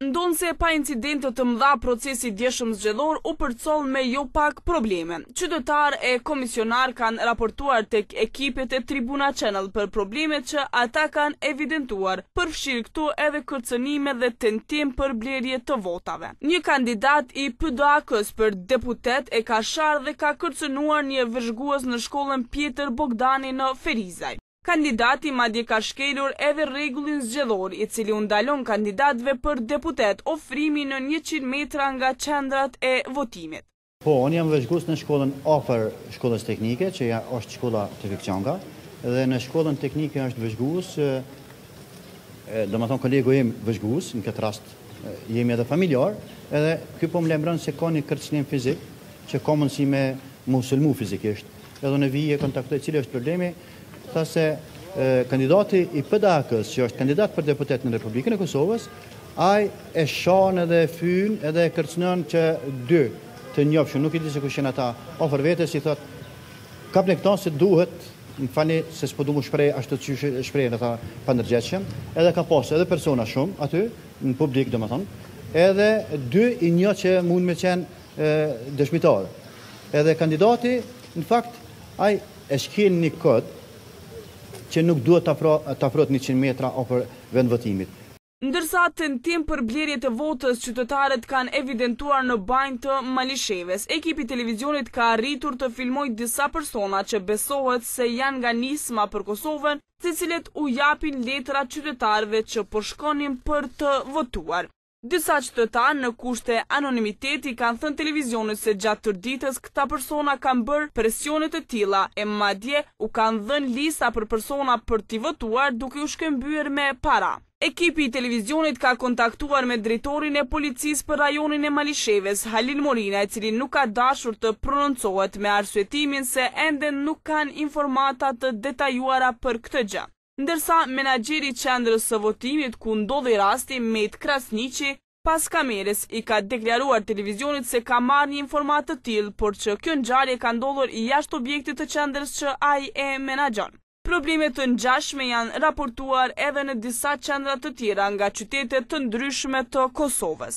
Ndonëse pa incidente të mëdha procesi i djeshëm zgjedhor u përcoll me jo pak probleme. Qytetarë e komisionar kanë raportuar tek ekipet e Tribuna Channel për problemet që ata kanë evidentuar, përfshirë këtu edhe kërcënime dhe tentim për blerje të votave. Një kandidat i PDK-së për deputet e ka sharë dhe ka kërcënuar një vëzhgues në shkollën Pjetër Bogdani në Ferizaj. Kandidati madje ka shkelur edhe rregullin zgjedhor, i cili u ndalon kandidatëve për deputetë afrimin në njëqind metra nga qendrat e votimit. Po, unë jam vëzhgues në shkollën afër shkollës teknike, që është shkolla Tevfik Çanga, dhe në shkollën teknike është vëzhgues, domethënë kolegu im vëzhgues, në këtë rast jemi edhe familjar, edhe ky po më lajmëron se ka një kërcënim fizik, që ka mundësi me u sulmu fizikisht. Edhe unë e vijë e kontaktoj cili është problemi, tha se kandidati i PDK-së, që është kandidat për deputet në Republikën e Kosovës, ai e shan edhe e fyn edhe e kërcënon që dy të njofshëm, nuk i di se kush janë ata, afër vetes i thotë, kapne këta se duhet, më falni se s'po du mu shprej ashtu që shprejnë ata pandërgjegjshëm, edhe ka pasë edhe persona shumë aty, në publik domethënë, edhe dy i një që mund me qenë dëshmitar. Edhe kandidati, në fakt, ai e shkel një kod që nuk duhet të afrohet njëqind metra afër vendvotimit. Ndërsa tentim për blerje të votës qytetarët kanë evidentuar në Banjë të Malishevës, ekipi i televizionit ka arritur të filmojë disa persona që besohet se janë nga Nisma për Kosovën, të cilët u japin letra qytetarëve që po shkonin për të votuar. Disa qytetarë në kushte anonimiteti kanë thënë televizionit se gjatë tërë ditës këta persona kanë bërë presione të tilla e madje u kanë dhënë lista për persona për t'i votuar duke u shkëmbyer me para. Ekipi i televizionit ka kontaktuar me drejtorin e policisë për rajonin e Malishevës, Halil Morina, i cili nuk ka dashur të prononcohet me arsyetimin se ende nuk kanë informata të detajuara për këtë gjë. ndërsa menaxheri i qendrës së votimit ku ndodhi rasti, Met Krasniqi, pas kamerës i ka deklaruar televizionit se ka marrë një informatë të tillë, por që kjo ngjarje ka ndodhur jashtë objektit të qendrës që ai e menaxhon. Probleme të ngjashme janë raportuar edhe në disa qendra të tjera nga qytete të ndryshme të Kosovës.